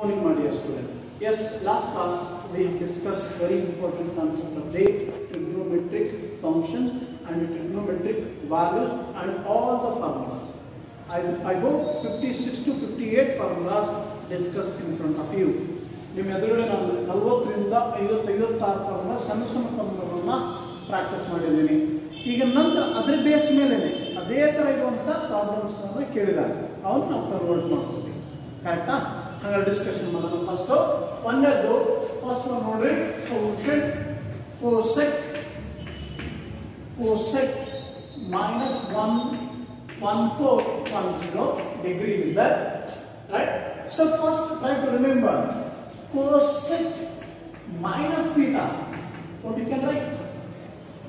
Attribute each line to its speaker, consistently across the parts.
Speaker 1: Morning, my dear student. Yes, last class we have discussed very important concept of the trigonometric functions and trigonometric values and all the formulas. I, I hope 56 to 58 formulas discussed in front of you. ನಿಮ್ಮ ಎದುರುಗಡೆ ನಾನು ನಲವತ್ತರಿಂದ ಐವತ್ತೈವತ್ತಾರು formula ಸಣ್ಣ ಸಣ್ಣ ಫಾರ್ಮುಲಾಗಳನ್ನ practice ಮಾಡಿದ್ದೀನಿ ಈಗ ನಂತರ ಅದರ ಬೇಸ್ ಮೇಲೆ ಅದೇ ಥರ ಇರುವಂಥ ಪ್ರಾಬ್ಲಮ್ಸ್ನ ಕೇಳಿದಾಗ ಅವನ್ನ ನಾವು ಕನ್ವರ್ಟ್ ಮಾಡ್ಕೊತೀವಿ ಕರೆಕ್ಟಾ ಹಾಗಾದ್ರೆ ಡಿಸ್ಕಷನ್ ಮಾಡೋಣ ಫಸ್ಟು ಒಂದನೇದು ಫಸ್ಟ್ ಒನ್ ನೋಡ್ರಿ solution cosec cosec minus 1 1410 degree is that right so first try to remember cosec minus theta what you can write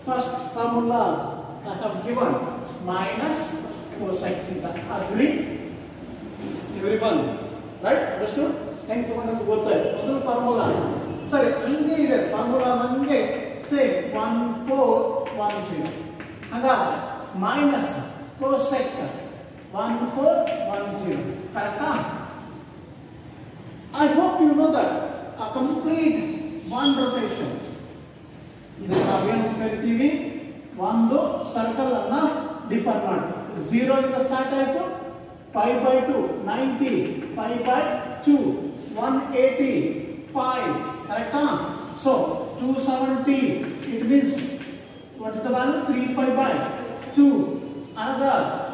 Speaker 1: first formulas I have given minus cosec theta agree everyone right? Understood? ಹೆಂಗೆ ತಗೊಂಡು ಗೊತ್ತಾಯ್ತು. ಮೊದಲು formula ಸರಿ, ಹಂಗೆ ಇದೆ. Formula ನಮಗೆ same one four one zero ಹಾಗಾದ್ರೆ minus cosec one four one zero ಕರೆಕ್ಟಾ I hope you know that uh complete one rotation ಇದಕ್ಕೆ ನಾವೇನು ಕರಿತೀವಿ? ಒಂದು ಸರ್ಕಲ್ ಅನ್ನ ಡಿಪೆಂಡ್ ಮಾಡಿ. ಝೀರೋ ಇಂದ ಸ್ಟಾರ್ಟ್ ಆಯಿತು. Five by two ninety five by two one eighty five ಕರೆಕ್ಟಾ so two seventy it means what is the value? 3 pi by 2 another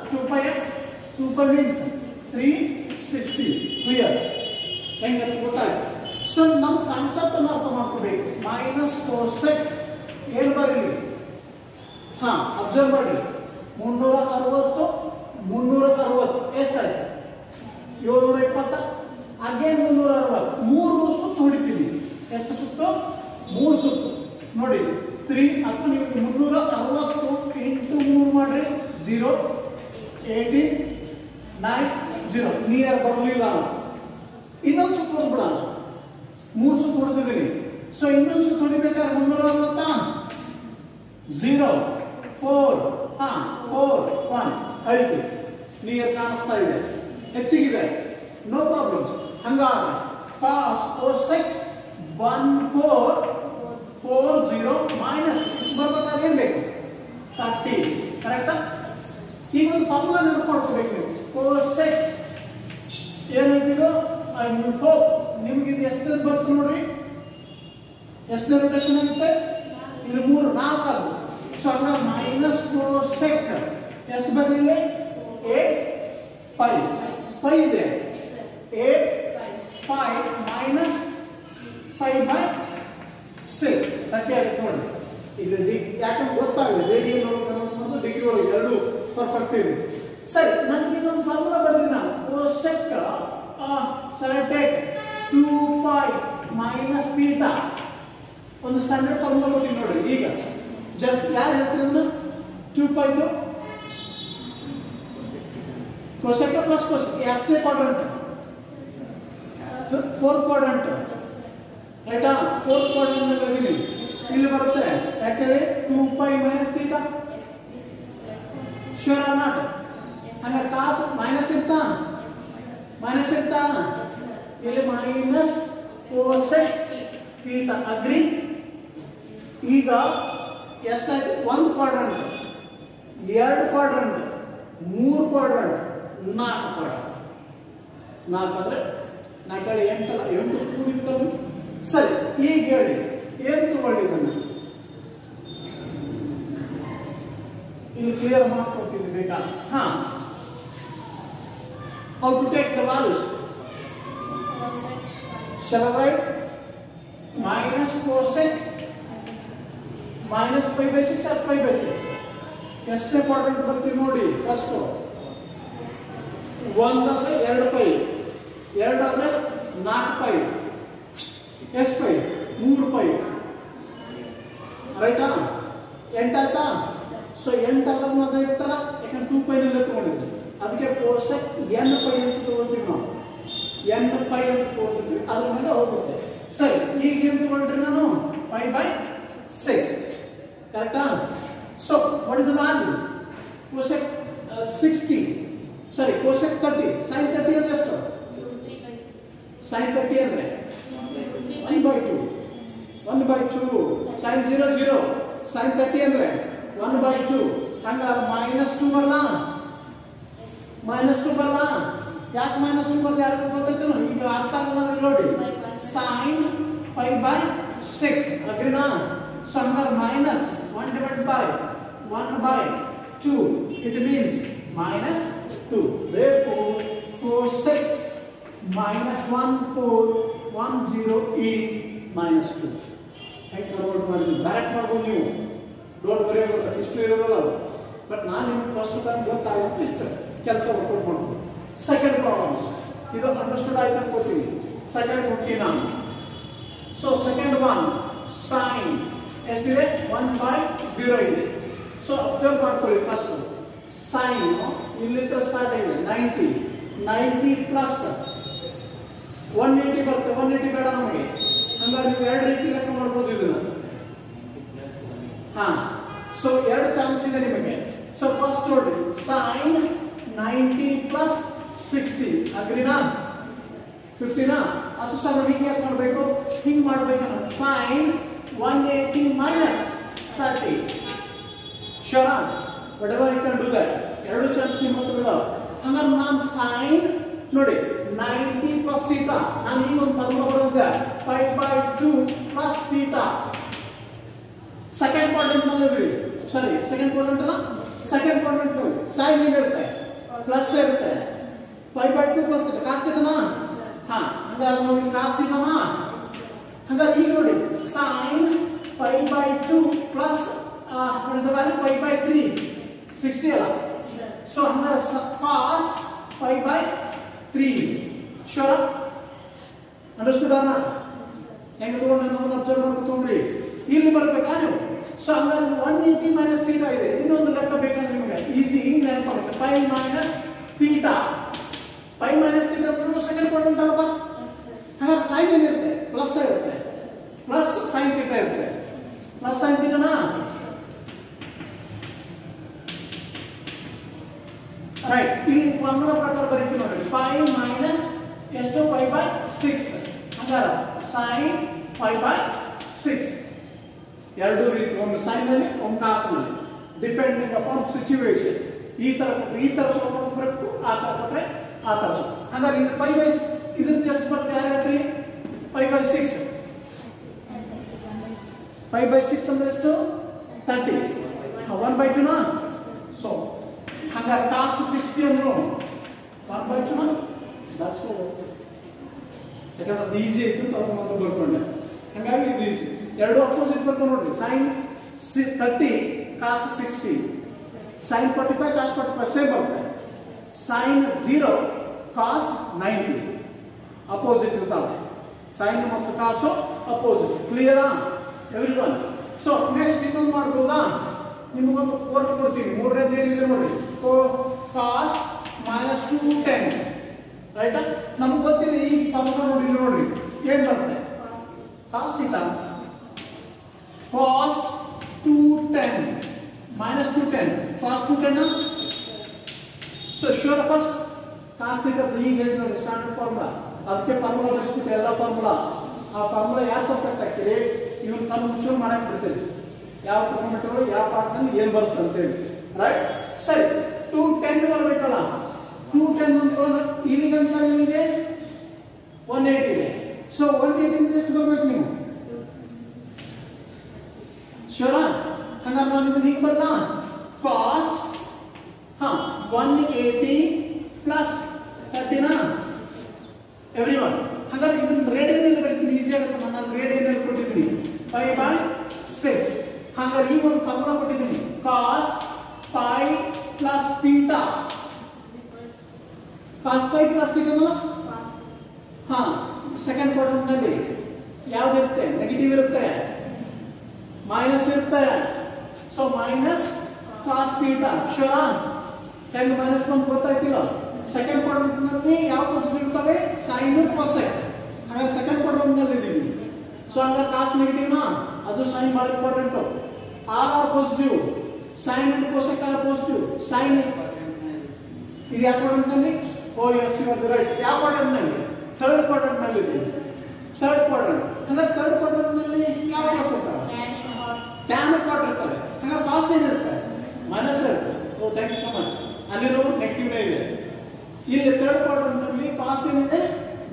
Speaker 1: 2 pi 2 pi means 360 clear? ಹೆಂಗೆ ಅಂತ ಗೊತ್ತಾಯ್ತು ಸೊ ನಮ್ಮ concept ಅನ್ನು ಅರ್ಥ ಮಾಡ್ಕೋಬೇಕು ಮೈನಸ್ ಕೋಸೆಕ್ ಏನು ಬರಲಿ ಹಾ ಅಬ್ಸರ್ವ್ ಮಾಡಿ ಮುನ್ನೂರ ಅರವತ್ತು ಮುನ್ನೂರ ಅರವತ್ತು ಎಷ್ಟಾಯ್ತು ಏಳ್ನೂರ ಇಪ್ಪತ್ತ ಅಗೇನ್ ಮುನ್ನೂರ ಅರವತ್ತು ಮೂರು ಸುತ್ತು ಹೊಡಿತೀನಿ. ಎಷ್ಟು ಸುತ್ತು? ಮೂರು ಸುತ್ತು. ನೋಡಿ ತ್ರೀ ಅಥವಾ ನೀವು ಮುನ್ನೂರ ಅರವತ್ತು ಎಂಟು ಮೂರು ಮಾಡ್ರಿ. Zero eighteen nine zero near ಬರಲಿಲ್ಲ ಇನ್ನೊಂದು ಸುತ್ತು ಹೊಡ್ಬಿಡೋಣ ಮೂರು ಸುತ್ತು ಹೊಡೆದಿದ್ದೀನಿ ಸೊ ಇನ್ನೊಂದು ಸುತ್ತು ಹೊಡಿಬೇಕಾದ್ರೆ ಮುನ್ನೂರ ಅರವತ್ತ ಝೀರೋ ಫೋರ್ ಹಾ ಫೋರ್ ಒನ್ ಐದು. ನಿಯರ್ ಕಾಣಿಸ್ತಾ ಇದೆ. ಹೆಚ್ಚಿಗಿದೆ. ನೋ ಪ್ರಾಬ್ಲಮ್ಸ್ ಹಂಗಾದ್ರೆ cos cosec one four four zero minus ಇಷ್ಟು ಬರ್ಬೇಕಾದ್ರೆ ಏನು ಬೇಕು ತರ್ಟಿ ಕರೆಕ್ಟಾ ಈಗ ಒಂದು ಫಾರ್ಮುಲಾ ನೆನಪು ನೀವು. ಕೋಸೆಕ್ ಏನಂತಿದು ಐ ಹೋಪ್ ನಿಮ್ಗೆ ಇದು ಎಷ್ಟು ಬರ್ತು ನೋಡ್ರಿ. ಎಷ್ಟು ರೊಟೇಷನ್ ಆಗುತ್ತೆ? ಇಲ್ಲಿ ಮೂರು, ನಾಲ್ಕು ಅದು ಸೊ ಹಂಗ ಮೈನಸ್ ಕೋಸೆಕ್ ಎಷ್ಟು ಬರಲಿಲ್ಲ ಏಟ್ ಫೈ ಫೈ ಇದೆ eight pi minus pi by six thirty ಆಗುತ್ತೆ ನೋಡಿ ಇಲ್ಲಿ ಡಿಗ್ ಯಾಕಂದ್ರೆ ಗೊತ್ತಾಗಿದೆ ರೇಡಿಯನ್ ಮತ್ತು ಡಿಗ್ರಿ ಒಳಗೆ ಎರಡು ಪರ್ಫೆಕ್ಟ್ ಇದೆ ಸರಿ ನನಗೆ ಇನ್ನೊಂದು ಫಾರ್ಮುಲಾ ಬಂದಿದೆ ನಾನು cosec selected pi minus theta ಒಂದು ಸ್ಟ್ಯಾಂಡರ್ಡ್ ಫಾರ್ಮುಲಾ ಕೊಟ್ಟಿವಿ ನೋಡಿ ಈಗ. ಜಸ್ಟ್ ಯಾರು ಹೇಳ್ತೀರನ್ನ ಟೂ ಪೈದು ಕೋಸೆಕ್ ಪ್ಲಸ್ ಕೋಸ್ ಎಷ್ಟನೇ ಕ್ವಾಡ್ರಂಟ್ ಫೋರ್ತ್ ಕ್ವಾಡ್ರಂಟ್ ರೈಟಾ ಫೋರ್ತ್ ಕ್ವಾಡ್ರಂಟ್ ಅಲ್ಲಿ ಇಲ್ಲಿ ಬರುತ್ತೆ ಯಾಕಂದ್ರೆ two pi minus theta sure or not ಹಂಗಾರೆ ಕಾಸು ಮೈನಸ್ ಇರ್ತಾ ಮೈನಸ್ ಇರ್ತಾ ಇಲ್ಲಿ ಮೈನಸ್ ಕೋಸೆಕ್ ಥೀಟಾ ಅಗ್ರಿ, ಈಗ ಎಷ್ಟಾಯ್ತು? ಒಂದು ಕ್ವಾಡ್ರಂಟ್ ಎರಡು ಕ್ವಾಡ್ರಂಟ್ ಮೂರು ಕ್ವಾಡ್ರಂಟ್ ನಾಲ್ಕು ಕ್ವಾಡ್ರಂಟ್ ನಾಲ್ಕು ಅಂದರೆ ಕಡೆ ಎಂಟಲ್ಲ ಎಂಟು ಸ್ಕೂಲ್ ಇತ್ತು ಸರಿ, ಈಗ ಹೇಳಿ. ಏನು ತಗೊಳ್ಳಿ ಇಲ್ಲಿ ಕ್ಲಿಯರ್ ಮಾಡ್ಕೊಡ್ತೀನಿ ಬೇಕಾ? ಹಾ. How to take the values write? Minus cosec minus pi by 6 or pi by 6 ಎಷ್ಟನೇ ಕ್ವಾಡ್ರಂಟ್ ಬರ್ತೀವಿ ನೋಡಿ ಫಸ್ಟ್ ಒಂದಾದ್ರೆ ಎರಡು ಪೈ ಎರಡಾದ್ರೆ ನಾಲ್ಕು ಪೈ ಎಷ್ಟು ಪೈ ಮೂರು ಪೈ ರೈಟಾ ಎಂಟಾಯ್ತಾ ಸೊ ಎಂಟಾದಾಗ ಇರ್ತಾರ, ಯಾಕಂದ್ರೆ ಟೂ ಪೈನಲ್ಲೇ ತೊಗೊಂಡಿದ್ವಿ ಅದಕ್ಕೆ ಕೋಸೆಕ್ ಎನ್ ಪೈ ಅಂತ ತೊಗೊಳ್ತೀವಿ ನಾವು. ಎನ್ ಪೈ ಅಂತ ತೊಗೊಂಡಿದ್ವಿ. ಅದ್ರ ಮೇಲೆ ಹೋಗುತ್ತೆ. ಸರಿ, ಈಗ ಏನು ತಗೊಂಡ್ರಿ ನಾನು? ಪೈ ಬೈ ಸಿಕ್ಸ್ ಕರೆಕ್ಟಾ ಸೊ ಹೊಡೆದ is cosec sixty sorry cosec thirty sine thirty ಅಂದ್ರೆ ಎಷ್ಟು? ಸೈನ್ ತರ್ಟಿ ಅಂದ್ರೆ? One by two one by two sine zero zero sine thirty ಅಂದ್ರೆ? ಒನ್ ಬೈ ಟು ಹಂಗ ಮೈನಸ್ ಟು ಬರಲ್ಲ ಮೈನಸ್ ಟು ಬರಲ್ಲ ಯಾಕೆ ಮೈನಸ್ ಟು ಬರಲ್ಲ ಯಾರು ಗೊತ್ತಾಯ್ತು ಈಗ ಅರ್ಥ ಆಗಲ್ಲ ನೋಡಿ ಸೈನ್ ಫೈವ್ ಬೈ ಸಿಕ್ಸ್ ಅಗ್ರಿನಾ ಸೊ ಹಂಗಾರೆ minus one divide by one by two it means minus two therefore, cosec minus 1 4 1 0 is minus 2 ಹೆಂಗೆ ಕನ್ವರ್ಟ್ ಮಾಡಿದ್ವಿ ಡೈರೆಕ್ಟ್ ಮಾಡ್ಬೋದು ನೀವು ಡೋಂಟ್ ವರಿ ಅಬೌಟ್ ಇಷ್ಟು ಇರೋದಲ್ಲ ಅದು ಬಟ್ ನಾನು ನಿಮ್ಗೆ ಫಸ್ಟ್ ಟೈಮ್ ಗೊತ್ತಾಗುತ್ತೆ ಇಷ್ಟು ಕೆಲಸ ವರ್ಕೌಟ್ ಮಾಡ್ಬೋದು ಸೆಕೆಂಡ್ ಪ್ರಾಬ್ಲಮ್ಸ್ ಇದು ಅಂಡರ್ಸ್ಟುಡ್ ಆಯ್ತು ಅನ್ಕೋತೀವಿ ಸೆಕೆಂಡ್ ಹುಟ್ಟಿ ನಾನು ಸೊ ಸೆಕೆಂಡ್ ಒನ್ ಸೈನ್ ಎಷ್ಟಿದೆ? ಒನ್ ಫೈವ್ ಜೀರೋ ಇದೆ. ಸೊ ಅಬ್ಸರ್ವ್ ಮಾಡ್ಕೊಳ್ಳಿ ಫಸ್ಟ್ ಸೈನ್ ಇಲ್ಲಿ ಸ್ಟಾರ್ಟ್ ಆಗಿದೆ. Ninety ninety plus one eighty ಬರುತ್ತೆ. ಒನ್ ಏಯ್ಟಿ ಬೇಡ ನಮಗೆ. ಹಂಗಾರೆ ನೀವು ಎರಡು ರೀತಿ ಲೆಕ್ಕ ಮಾಡ್ಬೋದು ಇದನ್ನ. ಹಾ. ಸೊ ಎರಡು ಚಾನ್ಸ್ ಇದೆ ನಿಮಗೆ. ಸೊ ಫಸ್ಟ್ ನೋಡ್ರಿ. ಸೈನ್ ನೈಂಟಿ ಪ್ಲಸ್ ಸಿಕ್ಸ್ಟಿ ಅಗ್ರಿನಾ ಫಿಫ್ಟಿನಾ ಅದು ಸಹ ನಾವು ಹಿಂಗೆ ಮಾಡಬೇಕು? ಹಿಂಗೆ ಮಾಡಬೇಕು sine one eighty minus thirty ಶರ ವಟ್ ಎವರ್ ಎರಡು ಚಾನ್ಸ್ ನಿಮ್ಮ ಹತ್ರ ಇದಾವೆ ಹಂಗಾರೆ ನಾನು ಸೈನ್ ನೋಡಿ ನೈಂಟಿ ಪ್ಲಸ್ ಥೀಟಾ ನಾನು ಈಗ ಒಂದು formula ಬರೆದಿದ್ದೆ. Five by two plus theta second ಕ್ವಾಡ್ರೆಂಟ್ನಲ್ಲಿ ಇದ್ರಿ ಸಾರಿ ಸೆಕೆಂಡ್ ಕ್ವಾಡ್ರೆಂಟ್ ಅಲ್ಲ? ಸೆಕೆಂಡ್ ಕ್ವಾಡ್ರೆಂಟ್ ನೋಡಿ. ಸೈನ್ ಏನಿರುತ್ತೆ? ಪ್ಲಸ್ ಇರುತ್ತೆ. Five by two plus theta cos ಥೀಟಾನಾ ಹಾ ಹಂಗಾದ್ರೆ ನೋಡಿ ಕಾಸ್ ಥೀಟಾನಾ ಹಂಗಾರೆ ಈಗ ನೋಡಿ sine five by two plus value five by three sixty ಅಲ್ಲ ಸೊ ಹಂಗಾರೆ ಕಾಸ್ ಫೈವ್ ಬೈ ತ್ರೀ ಶೋರ ಅಂಡರ್ಸ್ಟುಡ್ ಅನ್ನ ಹೆಂಗೆ ತಗೊಂಡು ನಮ್ಮನ್ನು ಅಬ್ಸರ್ವ್ ಮಾಡ್ಕೊತೊಂಡ್ರಿ ಇಲ್ಲಿ ಬರ್ಬೇಕಾ ನೀವು ಸೊ ಹಂಗಾರೆ ಒನ್ ಏಯ್ಟಿ ಮೈನಸ್ ತೀಟಾ ಇದೆ ಇನ್ನೊಂದು ಲೆಕ್ಕ ಬೇಕಂದ್ರೆ ನಿಮಗೆ ಈಸಿ ಹಿಂಗೆ ನೆನಪಾಗುತ್ತೆ five minus theta five minus theta ಅಂದ್ರೆ ಸೆಕೆಂಡ್ ಕ್ವಾಡ್ರೆಂಟ್ ಅಲ್ಲಪ್ಪ ಹಾಗಾದ್ರೆ ಸೈನ್ ಏನಿರುತ್ತೆ? ಪ್ಲಸ್ ಇರುತ್ತೆ. ಪ್ಲಸ್ ಸೈನ್ ತೀಟ ಇರುತ್ತೆ. ಪ್ಲಸ್ ಸೈನ್ ತೀಟನಾ ರೈಟ್ ಇಲ್ಲಿ ಫಾರ್ಮುಲಾ ಪ್ರಕಾರ ಬರೀತೀವಿ ನೋಡಿ ಫೈವ್ ಮೈನಸ್ ಎಷ್ಟು? ಫೈವ್ ಬೈ ಸಿಕ್ಸ್ ಹಂಗಾರ. ಸೈನ್ ಫೈವ್ ಬೈ ಸಿಕ್ಸ್ ಎರಡು ರೀತಿ, ಒಂದು ಸೈನಲ್ಲಿ ಒಂದು ಕಾಸಿನಲ್ಲಿ ಡಿಪೆಂಡಿಂಗ್ ಅಪಾನ್ ಸಿಚುವೇಶನ್ ಈ ತರ ಕೊಟ್ಟರೆ ಈ ತರ ಸ್ವಲ್ಪ ಬರಬೇಕು ಆ ತರ ಕೊಟ್ಟರೆ ಆ ತರ ಸ್ವಲ್ಪ. ಹಂಗಾರೆ ಇದು ಫೈವ್ ಬೈ ಇದಕ್ಕೆ ಎಷ್ಟು ಬರುತ್ತೆ? ಯಾರು five by six five by six ಅಂದ್ರೆ ಎಷ್ಟು ತರ್ಟಿ ಒನ್ ಬೈ ಟುನಾ ಸೊ ಹಂಗಾರೆ ಕಾಸು ಸಿಕ್ಸ್ಟಿ ಅಂದ್ರು ಒನ್ ಬೈ ಟುನಾ ದಟ್ಸ್ ಯಾಕಂದ್ರೆ ಅದು ಈಸಿ ಐತೆ ಅಂತ ಅವ್ರು ಮೊದಲು ಬರ್ಕೊಂಡೆ ಹಂಗಾಗಿ ಇದು ಈಸಿ ಎರಡು ಅಪೋಸಿಟ್ ಬರ್ತಾವೆ ನೋಡ್ರಿ sine C thirty cos sixty sine forty five cos forty five same ಬರುತ್ತೆ sine zero cos ninety opposite ಇರ್ತಾವೆ ಸೈನ್ ಮತ್ತು ಕಾಸು ಅಪೋಸಿಟ್ ಕ್ಲಿಯರಾ ಎವ್ರಿ ಒನ್ ಸೊ ನೆಕ್ಸ್ಟ್ ಇನ್ನೊಂದು ಮಾಡ್ಬೋದಾ ನಿಮಗೊಂದು ವರ್ಕ್ ಕೊಡ್ತೀನಿ ಮೂರನೇದು ಏನಿದೆ ನೋಡ್ರಿ ಕೋ cos minus two ten right ನಮ್ಗೆ ಗೊತ್ತಿದೆ ಈ ಫಾರ್ಮುಲಾ ನೋಡಿ ನೋಡ್ರಿ ಏನ್ ಬರುತ್ತೆ cos theta cos two ten minus two ten cos two ten so sure first cos theta ಈಗ ಹೇಳಿ ನೋಡಿ ಸ್ಟ್ಯಾಂಡರ್ಡ್ ಫಾರ್ಮುಲಾ ಅದಕ್ಕೆ ಫಾರ್ಮುಲಾ ಬಳಸ್ಬಿಟ್ಟು ಎಲ್ಲ ಫಾರ್ಮುಲಾ ಆ ಫಾರ್ಮುಲಾ ಯಾರು ಪರ್ಫೆಕ್ಟ್ ಆಗ್ತೀರಿ? ಇವನ್ ನಾನು ಮುಚ್ಚೋರು ಮಾಡಕ್ ಬಿಡ್ತೀನಿ. ಯಾವ ಟ್ರಿಗೊಮೆಟ್ರಿ ಯಾವ ಪಾರ್ಟ್ನಲ್ಲಿ ಏನು ಬರುತ್ತೆ ಅಂತೇಳಿ. ರೈಟ್ ಸರಿ. ಟೂ ಟೆನ್ ಬರಬೇಕಲ್ಲ. ಟೂ ಟೆನ್ ಅಂತ ಇಲ್ಲಿ ಗಂಟ ಏನಿದೆ ಒನ್ ಏಯ್ಟಿ ಇದೆ. ಸೊ ಒನ್ ಏಯ್ಟಿಂದ ಎಷ್ಟು ಬರ್ಬೇಕು ನೀವು? ಶೋರಾ ಹಂಗಾರೆ ನಾನು ಇದನ್ನ ಹಿಂಗೆ ಕಾಸ್ ಹಾ ಒನ್ ಏಯ್ಟಿ ಪ್ಲಸ್ ತರ್ಟಿನಾ ಎವ್ರಿ ಒನ್ ಹಾಗಾದ್ರೆ ಇದನ್ನ ರೇಡಿಯನಲ್ಲಿ ಬರೀತೀನಿ ಈಸಿ ಆಗುತ್ತೆ ನಾನು ರೇಡಿಯನಲ್ಲಿ ಕೊಟ್ಟಿದ್ದೀನಿ ಫೈವ್ ಬೈ ಸಿಕ್ಸ್ ಹಾಗಾದ್ರೆ ಈ ಒಂದು ಫಾರ್ಮುಲಾ ಕೊಟ್ಟಿದ್ದೀನಿ cos pi plus cos cos pi plus theta ಹಾ ಸೆಕೆಂಡ್ ಯಾವ ಇರುತ್ತೆ ನೆಗೆಟಿವ್ ಇರುತ್ತೆ. ಮೈನಸ್ ಇರುತ್ತೆ. ಸೊ ಮೈನಸ್ ಕಾಸ್ ಥೀಟಾ ಶೋರಾ ಹೆಂಗ್ ಮೈನಸ್ ಬಂದು ಗೊತ್ತಾಯ್ತಿಲ್ಲ? ಸೆಕೆಂಡ್ ಕ್ವಾಡ್ರಂಟ್ನಲ್ಲಿ ಯಾವ ಪಾಸಿಟಿವ್ ಇರ್ತವೆ ಸೈನ್ ಕೊಸೆಕ್ ಹಾಗಾದ್ರೆ ಸೆಕೆಂಡ್ ಕ್ವಾಡ್ರಂಟ್ನಲ್ಲಿ ಇದೀವಿ. ಸೊ ಹಂಗಾರೆ ಕಾಸ್ ನೆಗೆಟಿವ್ನಾ ಅದು ಸೈನ್ ಭಾಳ important or or positive sine and cosec or positive sine ಇದು ಯಾವ ಕ್ವಾಡ್ರಂಟ್ನಲ್ಲಿ ಓ ಎಸ್ ಯು ರೈಟ್ ಯಾವ ಕ್ವಾಡ್ರಂಟ್ನಲ್ಲಿ ಥರ್ಡ್ ಕ್ವಾಡ್ರೆಂಟ್ನಲ್ಲಿ ಇದ್ದೀವಿ ಥರ್ಡ್ ಕ್ವಾಡ್ರೆಂಟ್ ಅಂದ್ರೆ ಥರ್ಡ್ ಕ್ವಾಡ್ರೆಂಟ್ನಲ್ಲಿ ಯಾವ ಪಾಸ್ ಇರ್ತಾವೆ? ಟ್ಯಾನ್ ಕ್ವಾರ್ಟರ್ ಇರ್ತಾರೆ ಹಂಗ ಪಾಸ್ ಏನಿರುತ್ತೆ ಮೈನಸ್ ಇರುತ್ತೆ? Oh thank you so much ಅಲ್ಲಿರೋ ನೆಗೆಟಿವ್ನೇ ಇದೆ. ಇಲ್ಲಿ ಥರ್ಡ್ ಕ್ವಾಡ್ರೆಂಟ್ನಲ್ಲಿ ಪಾಸ್ ಏನಿದೆ?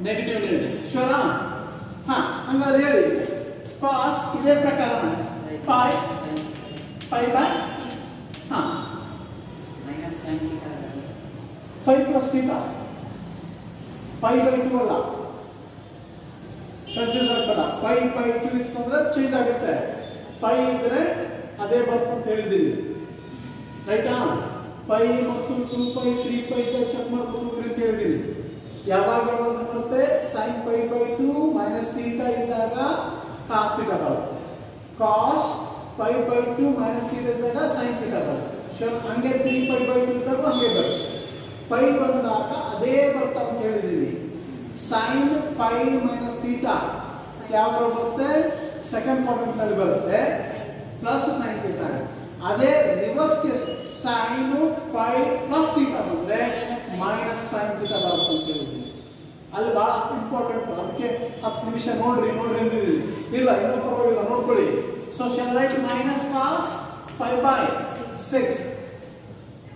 Speaker 1: ನೆಗೆಟಿವ್ನೇ ಇದೆ. ಶೋರಾ ಹಾ, ಹಂಗಾದ್ರೆ ಹೇಳಿ. ಪಾಸ್ ಇದೇ ಪ್ರಕಾರ ಪೈ ಪೈ ಬೈ ಹಾ five plus theta five by two ಅಲ್ಲ. ಕನ್ಫ್ಯೂಸ್ ಆಗ್ಬೇಡ ಪೈ ಪೈ ಟು ಇತ್ತಂದ್ರೆ ಚೇಂಜ್ ಆಗುತ್ತೆ ಪೈ ಇದ್ರೆ ಅದೇ ಬರ್ತು ಅಂತ ಹೇಳಿದ್ದೀನಿ ರೈಟಾ ಪೈ ಮತ್ತು two pi three pi check ಮಾಡ್ಬೇಕು ಅಂತ ಹೇಳಿದ್ದೀನಿ. ಯಾವಾಗ ಅಂತ ಬರುತ್ತೆ? Sine pi by two minus theta ಇದ್ದಾಗ ಕಾಸ್ ಥೀಟಾ ಬರುತ್ತೆ. Cos pi by two minus ಇದ್ದಾಗ ಸೈನ್ ಥೀಟಾ ಬರುತ್ತೆ ಸೊ ಹಂಗೆ ತ್ರೀ ಪೈ ಬೈ ಟು ಇದ್ದಾಗ ಹಂಗೆ ಬರುತ್ತೆ ಪೈ ಬಂದಾಗ ಅದೇ ಬರ್ತಾ ಅಂತ ಹೇಳಿದ್ದೀವಿ ಸೈನ್ ಪೈ ಮೈನಸ್ ಥೀಟಾ ಯಾವ್ದು ಬರುತ್ತೆ? ಸೆಕೆಂಡ್ ಕ್ವಾಡ್ರೆಂಟ್ನಲ್ಲಿ ಬರುತ್ತೆ. ಪ್ಲಸ್ ಸೈನ್ ಥೀಟಾ ಅದೇ reverse case sine pi plus theta ಬಂದ್ರೆ ಮೈನಸ್ ಸೈನ್ ಥೀಟಾ ಬರುತ್ತೆ ಅಂತ ಹೇಳಿದ್ವಿ. ಅಲ್ಲಿ ಬಹಳ ಇಂಪಾರ್ಟೆಂಟ್ ಅದಕ್ಕೆ ಹತ್ತು ನಿಮಿಷ ನೋಡ್ರಿ ನೋಡ್ರಿ ಅಂದಿದ್ದೀವಿ ಇಲ್ಲ, ಇನ್ನೂ ಪರವಾಗಿಲ್ಲ, ನೋಡ್ಕೊಳ್ಳಿ. So shall write minus cos pi by six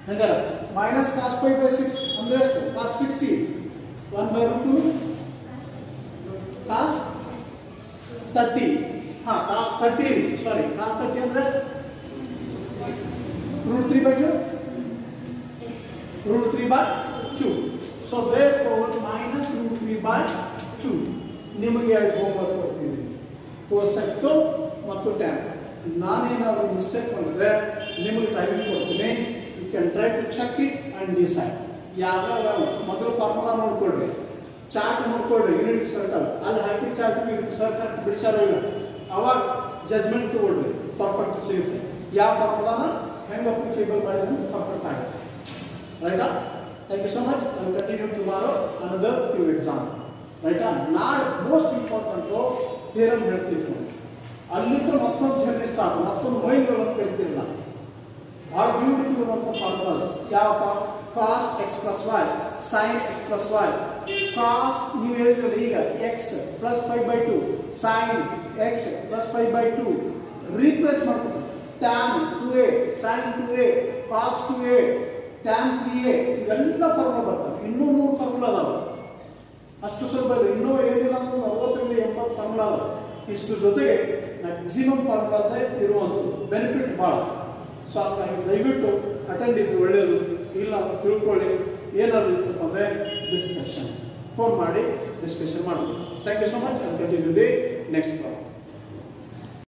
Speaker 1: ಹಂಗಾರೆ minus cos pi by six ಅಂದ್ರೆ ಎಷ್ಟು cos sixty one by root two cos thirty ಹಾ cos thirty sorry cos thirty ಅಂದ್ರೆ root three by two root three by two so therefore minus root three by two ನಿಮಗೆ ಎರಡು homework ಕೊಡ್ತೀನಿ ಕೋಸೆಕ್ಟು ಮತ್ತು tan ನಾನೇನಾದರೂ mistake ಮಾಡಿದ್ರೆ ನಿಮಗೆ timing ಕೊಡ್ತೀನಿ. You can try to check it and decide ಯಾವ್ಯಾವ ಮೊದಲು ಫಾರ್ಮುಲಾ ನೋಡ್ಕೊಳ್ರಿ. ಚಾರ್ಟ್ ನೋಡ್ಕೊಳ್ರಿ. ಯೂನಿಟ್ ಸರ್ಕಲ್ ಅಲ್ಲಿ. ಹಾಕಿ ಚಾರ್ಟ್ ಸರ್ಕಲ್ ಬಿಡಿಸಾರೋ ಇಲ್ಲ. ಅವಾಗ ಜಜ್ಮೆಂಟ್ ತಗೊಳ್ರಿ. ಪರ್ಫೆಕ್ಟ್ ಸಿಗುತ್ತೆ. ಯಾವ ಫಾರ್ಮುಲಾನ ಹೆಂಗೆ ಅಪ್ಲಿಕೇಬಲ್ ಮಾಡಿದ್ರೆ ಅಂತ ಪರ್ಫೆಕ್ಟ್ ಆಗುತ್ತೆ. ರೈಟಾ thank you so much I will continue tomorrow another few exam ರೈಟಾ ನಾಳೆ ಮೋಸ್ಟ್ ಇಂಪಾರ್ಟೆಂಟು ಥಿಯರಮ್ ಹೇಳ್ತೀವಿ ನಾವು ಅಲ್ಲಿಂದ ಮತ್ತೊಂದು ಜರ್ನಿ ಸ್ಟಾರ್ಟ್ ಮತ್ತೊಂದು ಮೈಂಡ್ ಅಂತ ಕರಿತೀರಲ್ಲ ಭಾಳ ಬ್ಯೂಟಿಫುಲ್ ಅಂತ formulas ಯಾವಪ್ಪ cos x plus y sine x plus y cos ನೀವು ಹೇಳಿದ್ರಲ್ಲ ಈಗ x plus five by two sine x plus five by two replace ಮಾಡ್ಕೊಂಡು tan two a sine two a cos two a tan three a ಇವೆಲ್ಲ formula ಬರ್ತವೆ. ಇನ್ನೂ ನೂರು formula ಅದಾವೆ. ಅಷ್ಟು ಸ್ವಲ್ಪ ಇನ್ನೂ ಏನಿಲ್ಲ ಅಂದ್ರೆ ಅರವತ್ತರಿಂದ ಎಂಬತ್ತು ಫಾರ್ಮುಲಾ ಅದಾವೆ. ಇಷ್ಟು ಜೊತೆಗೆ ಮ್ಯಾಕ್ಸಿಮಮ್ ಪರ್ಪಸೇ ಇರುವಂಥದ್ದು. ಬೆನಿಫಿಟ್ ಭಾಳ. ಸೊ ಹಾಗಾಗಿ ದಯವಿಟ್ಟು ಅಟೆಂಡ್ ಇದ್ದು ಒಳ್ಳೆಯದು ಇಲ್ಲ ತಿಳ್ಕೊಳ್ಳಿ. ಏನಾದರೂ ಇತ್ತು ಅಂದರೆ ಡಿಸ್ಕಷನ್ ಫೋನ್ ಮಾಡಿ ಡಿಸ್ಕಷನ್ ಮಾಡಬೇಕು thank you so much and continue the next problem